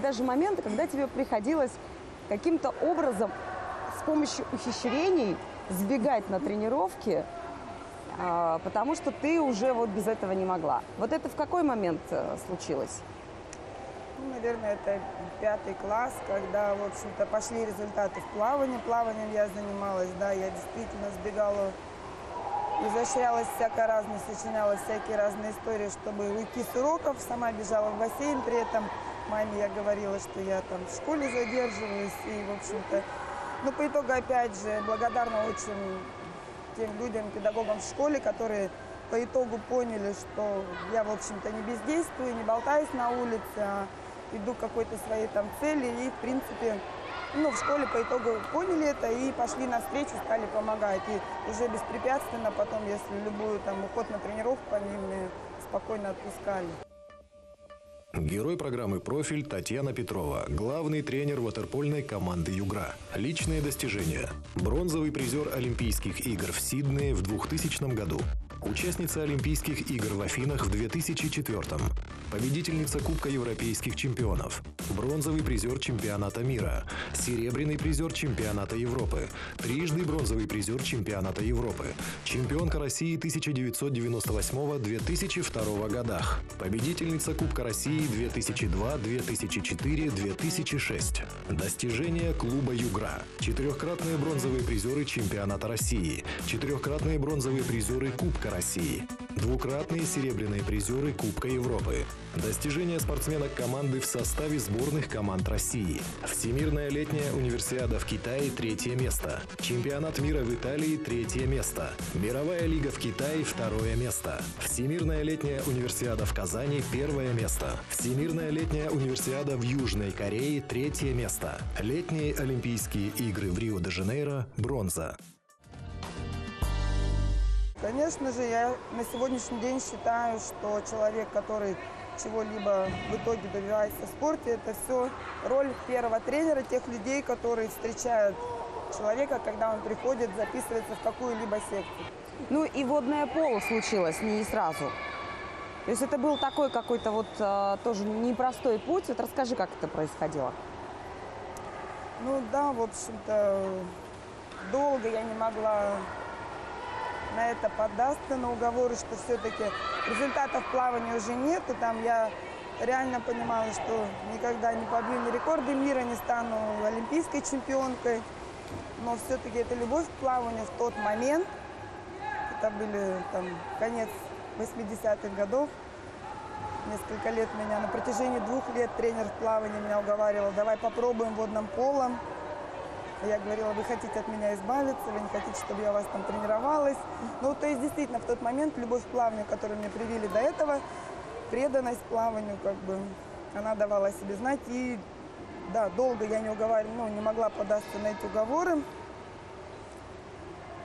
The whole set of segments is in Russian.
даже моменты, когда тебе приходилось каким-то образом с помощью ухищрений сбегать на тренировки, а, потому что ты уже вот без этого не могла. Вот это в какой момент э, случилось? Ну, наверное, это пятый класс, когда, в общем-то, пошли результаты в плавании. Плаванием я занималась, да, я действительно сбегала, изощрялась всякое разное, сочиняла всякие разные истории, чтобы уйти с уроков. Сама бежала в бассейн, при этом маме я говорила, что я там в школе задерживаюсь. И, в общем-то, ну, по итогу, опять же, благодарна очень тем людям, педагогам в школе, которые по итогу поняли, что я, в общем-то, не бездействую, не болтаюсь на улице, а иду к какой-то своей там цели. И, в принципе, ну, в школе по итогу поняли это и пошли навстречу, стали помогать. И уже беспрепятственно потом, если любую там уход на тренировку, они мне спокойно отпускали. Герой программы «Профиль» Татьяна Петрова, главный тренер ватерпольной команды «Югра». Личные достижения. Бронзовый призер Олимпийских игр в Сиднее в 2000 году. Участница Олимпийских игр в Афинах в 2004 Победительница Кубка Европейских чемпионов. Бронзовый призер чемпионата мира. Серебряный призер чемпионата Европы. Трижды бронзовый призер чемпионата Европы. Чемпионка России 1998-2002 годах. Победительница Кубка России 2002, 2004, 2006. Достижения клуба «Югра». Четырехкратные бронзовые призеры чемпионата России. Четырехкратные бронзовые призеры Кубка России. Двукратные серебряные призеры Кубка Европы. Достижения спортсменок команды в составе сборных команд России. Всемирная летняя универсиада в Китае – третье место. Чемпионат мира в Италии – третье место. Мировая лига в Китае – второе место. Всемирная летняя универсиада в Казани – первое место. Всемирная летняя универсиада в Южной Корее – третье место. Летние Олимпийские игры в Рио-де-Жанейро – бронза. Конечно же, я на сегодняшний день считаю, что человек, который чего-либо в итоге добивается в спорте, это все роль первого тренера, тех людей, которые встречают человека, когда он приходит, записывается в какую-либо секцию. Ну и водное поло случилось не сразу. То есть это был такой какой-то вот э, тоже непростой путь. Вот расскажи, как это происходило. Ну да, в общем-то, долго я не могла на это поддастся, на уговоры, что все-таки результатов плавания уже нет. И там я реально понимала, что никогда не побью ни рекорды мира, не стану олимпийской чемпионкой. Но все-таки это любовь к плаванию в тот момент. Это были там конец 80-х годов. Несколько лет меня, на протяжении двух лет тренер в плавании меня уговаривал, давай попробуем водным полом. Я говорила, вы хотите от меня избавиться, вы не хотите, чтобы я вас там тренировалась. Ну, то есть, действительно, в тот момент любовь к плаванию, которую мне привили до этого, преданность плаванию, как бы, она давала о себе знать. И, да, долго я не уговаривала, ну, не могла податься на эти уговоры.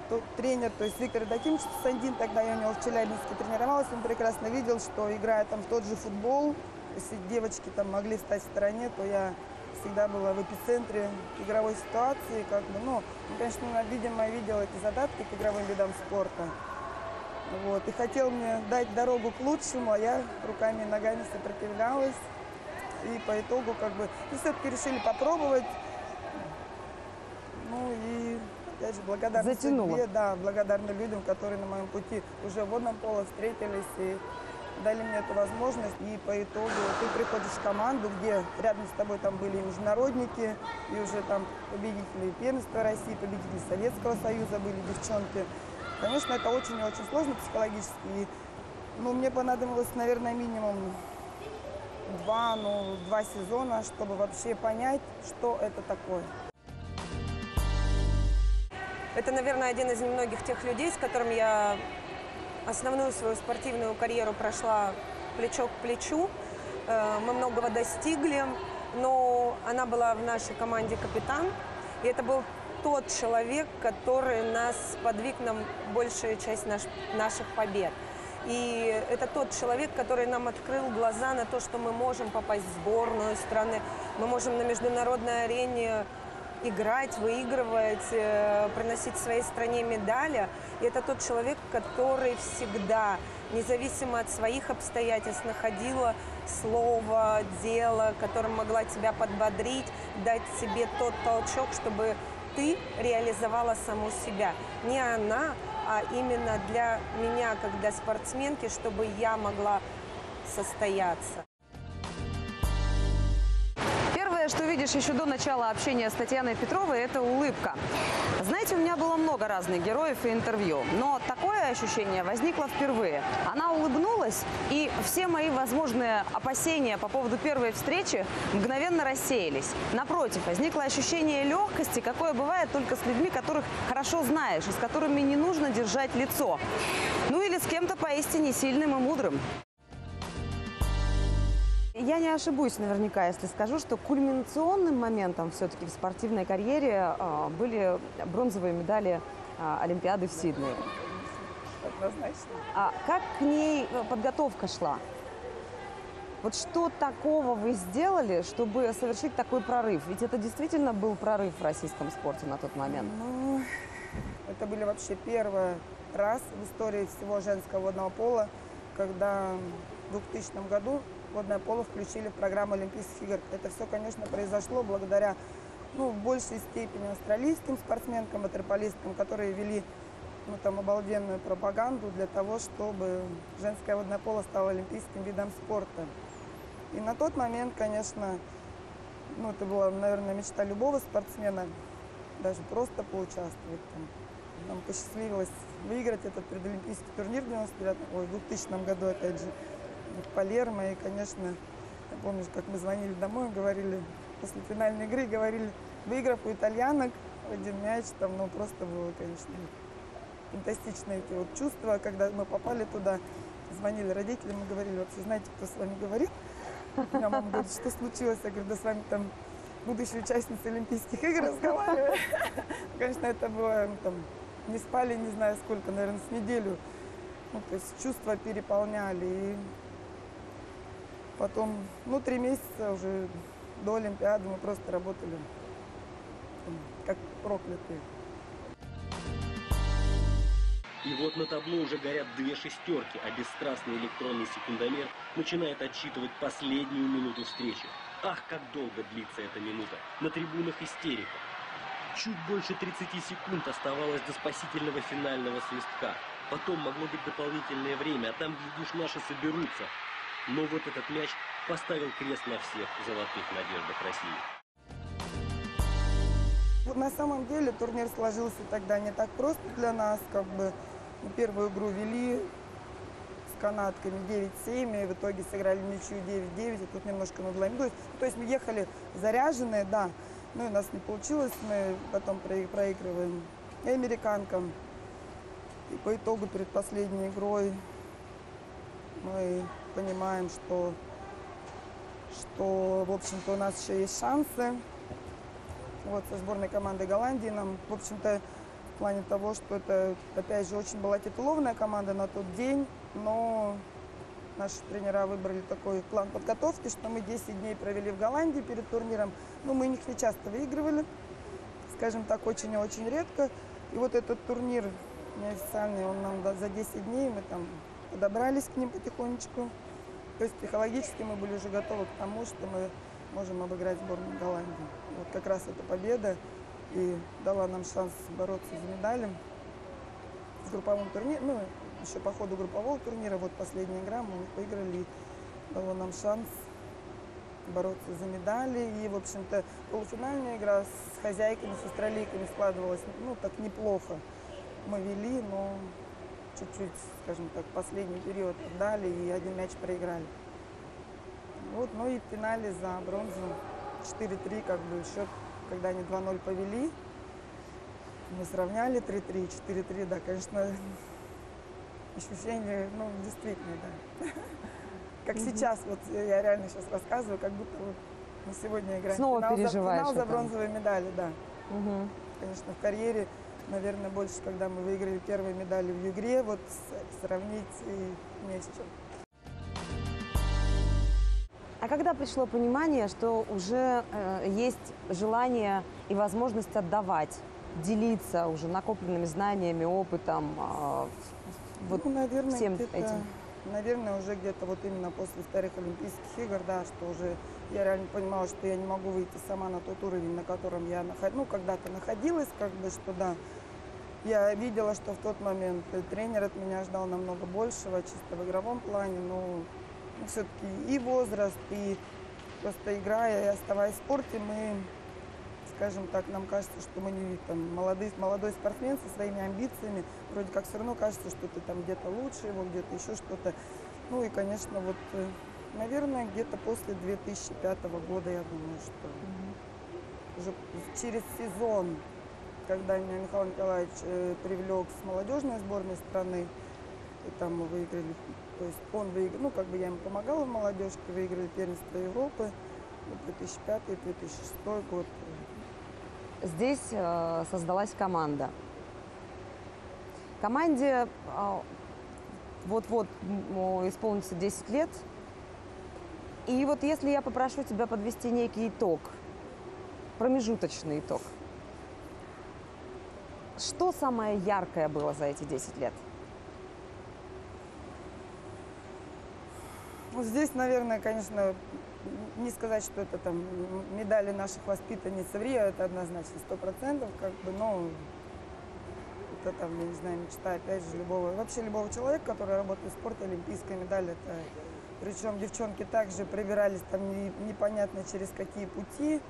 Тот тренер, то есть Виктор Дакимович Сандин, тогда я у него в Челябинске тренировалась, он прекрасно видел, что играя там в тот же футбол, если девочки там могли стать в стороне, то я всегда была в эпицентре игровой ситуации. Как бы, ну, конечно, видимо, видел эти задатки к игровым видам спорта. Вот, и хотел мне дать дорогу к лучшему, а я руками и ногами сопротивлялась. И по итогу, как бы, ну, все-таки решили попробовать. Ну и, опять же, благодарна Затянуло. судьбе, да, благодарна людям, которые на моем пути уже в водном поле встретились и дали мне эту возможность. И по итогу ты приходишь в команду, где рядом с тобой там были и международники, и уже там победители первенства России, победители Советского Союза были девчонки. Конечно, это очень и очень сложно психологически. И, ну, мне понадобилось, наверное, минимум два, ну, два сезона, чтобы вообще понять, что это такое. Это, наверное, один из немногих тех людей, с которым я основную свою спортивную карьеру прошла плечо к плечу. Э, Мы многого достигли, но она была в нашей команде капитан. И это был тот человек, который нас подвиг нам большую часть наш, наших побед. И это тот человек, который нам открыл глаза на то, что мы можем попасть в сборную страны, мы можем на международной арене играть, выигрывать, э, приносить своей стране медали. И это тот человек, который всегда, независимо от своих обстоятельств, находила слово, дело, которым могла тебя подбодрить, дать себе тот толчок, чтобы ты реализовала саму себя. Не она, а именно для меня, как для спортсменки, чтобы я могла состояться. Первое, что видишь еще до начала общения с Татьяной Петровой, это улыбка. Знаете, у меня было много разных героев и интервью, но такое ощущение возникло впервые. Она улыбнулась, и все мои возможные опасения по поводу первой встречи мгновенно рассеялись. Напротив, возникло ощущение легкости, какое бывает только с людьми, которых хорошо знаешь, и с которыми не нужно держать лицо. Ну или с кем-то поистине сильным и мудрым. Я не ошибусь наверняка, если скажу, что кульминационным моментом все-таки в спортивной карьере э, были бронзовые медали э, Олимпиады в Сиднее. Однозначно. А как к ней э, подготовка шла? Вот что такого вы сделали, чтобы совершить такой прорыв? Ведь это действительно был прорыв в российском спорте на тот момент. Ну, это были вообще первый раз в истории всего женского водного пола, когда в 2000 году водное поло включили в программу Олимпийских игр. Это все, конечно, произошло благодаря ну, в большей степени австралийским спортсменкам, ватерполисткам, которые вели ну, там, обалденную пропаганду для того, чтобы женское водное поло стало олимпийским видом спорта. И на тот момент, конечно, ну, это была, наверное, мечта любого спортсмена, даже просто поучаствовать. Там, нам посчастливилось выиграть этот предолимпийский турнир в 99, ой, в 2000 году, опять же Палермо. И, конечно, я помню, как мы звонили домой, говорили, после финальной игры, говорили, выиграв у итальянок один мяч, там, ну, просто было, конечно, фантастичные эти вот чувства, когда мы попали туда, звонили родителям и говорили, вообще, знаете, кто с вами говорит? Меня мама говорит, что случилось? Я говорю, да с вами там будущая участница Олимпийских игр разговаривает. Конечно, это было, ну, там, не спали, не знаю сколько, наверное, с неделю. Ну, то есть чувства переполняли. И Потом, ну, три месяца уже до Олимпиады мы просто работали как проклятые. И вот на табло уже горят две шестерки, а бесстрастный электронный секундомер начинает отсчитывать последнюю минуту встречи. Ах, как долго длится эта минута! На трибунах истерика. Чуть больше 30 секунд оставалось до спасительного финального свистка. Потом могло быть дополнительное время, а там, глядишь, наши соберутся. Но вот этот мяч поставил крест на всех золотых надеждах России. На самом деле турнир сложился тогда не так просто для нас. Как бы первую игру вели с канатками 9-7, и в итоге сыграли ничью 9-9, и тут немножко надломилось. То есть мы ехали заряженные, да, ну и у нас не получилось, мы потом проигрываем и американкам. И по итогу перед последней игрой мы понимаем, что, что в общем-то, у нас еще есть шансы. Вот со сборной команды Голландии нам, в общем-то, в плане того, что это, опять же, очень была титулованная команда на тот день, но наши тренера выбрали такой план подготовки, что мы 10 дней провели в Голландии перед турниром. Ну, мы них не часто выигрывали, скажем так, очень и очень редко. И вот этот турнир неофициальный, он нам за 10 дней, мы там подобрались к ним потихонечку. То есть психологически мы были уже готовы к тому, что мы можем обыграть сборную Голландии. Вот как раз эта победа и дала нам шанс бороться за медали в групповом турнире. Ну, еще по ходу группового турнира, вот последняя игра, мы выиграли, и дало нам шанс бороться за медали. И, в общем-то, полуфинальная игра с хозяйками, с австралийками складывалась, ну, так неплохо. Мы вели, но чуть-чуть, скажем так, последний период отдали и один мяч проиграли. Вот, ну и в финале за бронзу 4-3, как бы счет, когда они 2-0 повели, мы сравняли 3-3, 4-3, да, конечно, ощущение, ну, действительно, да. Как сейчас, вот я реально сейчас рассказываю, как будто вот мы сегодня играем Снова финал, переживаешь за, финал за бронзовые медали, да. Угу. Конечно, в карьере наверное, больше, когда мы выиграли первые медали в Югре, вот сравнить и не с чем. А когда пришло понимание, что уже э, есть желание и возможность отдавать, делиться уже накопленными знаниями, опытом, э, вот ну, наверное, всем этим? Наверное, уже где-то вот именно после вторых Олимпийских игр, да, что уже я реально понимала, что я не могу выйти сама на тот уровень, на котором я наход... ну, когда-то находилась, как бы, что да, я видела, что в тот момент тренер от меня ждал намного большего, чисто в игровом плане, но ну, все-таки и возраст, и просто играя и оставаясь в спорте, мы, скажем так, нам кажется, что мы не там, молодой, молодой спортсмен со своими амбициями, вроде как все равно кажется, что ты там где-то лучше его, где-то еще что-то. Ну и, конечно, вот, э, наверное, где-то после 2005 года, я думаю, что уже через сезон, когда меня Михаил Николаевич э, привлек с молодежной сборной страны, и там мы выиграли, то есть он выиграл, ну, как бы я ему помогала в молодежке, выиграли первенство Европы, 2005-2006 год. здесь э, создалась команда. Команде э, вот-вот исполнится 10 лет. И вот если я попрошу тебя подвести некий итог, промежуточный итог, что самое яркое было за эти 10 лет? Ну, здесь, наверное, конечно, не сказать, что это там медали наших воспитанниц в Рио, это однозначно, сто процентов, как бы, но это там, я не знаю, мечта, опять же, любого, вообще любого человека, который работает в спорте, олимпийская медаль, это, причем девчонки также пробирались там не- непонятно через какие пути,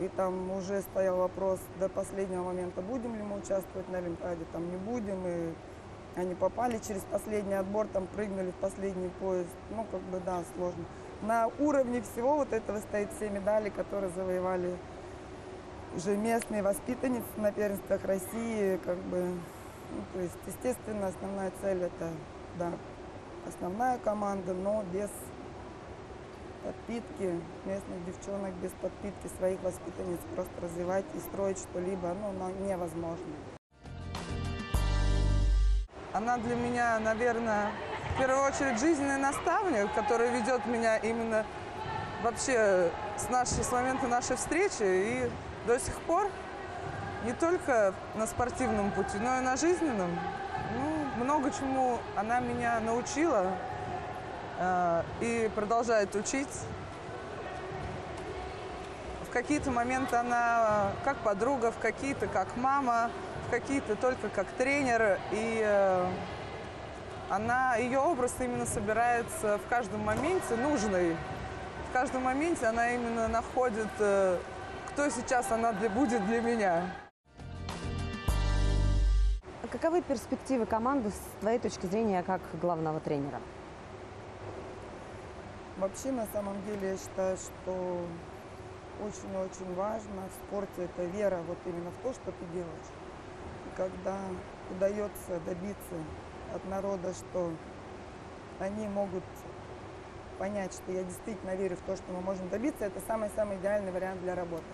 и там уже стоял вопрос до последнего момента, будем ли мы участвовать на Олимпиаде, там не будем, и они попали через последний отбор, там прыгнули в последний поезд. Ну, как бы, да, сложно. На уровне всего вот этого стоит все медали, которые завоевали уже местные воспитанницы на первенствах России. Как бы, ну, то есть, естественно, основная цель это, да, основная команда, но без подпитки местных девчонок, без подпитки своих воспитанниц просто развивать и строить что-либо, ну, но невозможно. Она для меня, наверное, в первую очередь жизненный наставник, который ведет меня именно вообще с, нашей, с момента нашей встречи и до сих пор не только на спортивном пути, но и на жизненном. Много чему она меня научила э, и продолжает учить. В какие-то моменты она как подруга, в какие-то как мама, в какие-то только как тренер. И э, она, ее образ именно собирается в каждом моменте нужный. В каждом моменте она именно находит, э, кто сейчас она для, будет для меня. Каковы перспективы команды с твоей точки зрения как главного тренера? Вообще, на самом деле, я считаю, что очень-очень важно в спорте это вера вот именно в то, что ты делаешь. И когда удается добиться от народа, что они могут понять, что я действительно верю в то, что мы можем добиться, это самый-самый идеальный вариант для работы.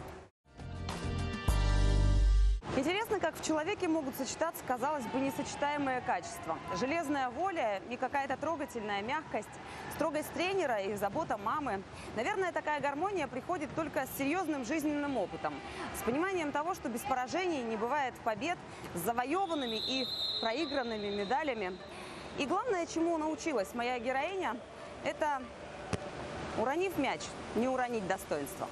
Интересно, как в человеке могут сочетаться, казалось бы, несочетаемые качества. Железная воля и какая-то трогательная мягкость, строгость тренера и забота мамы. Наверное, такая гармония приходит только с серьезным жизненным опытом, с пониманием того, что без поражений не бывает побед, с завоеванными и проигранными медалями. И главное, чему научилась моя героиня, это, уронив мяч, не уронить достоинство.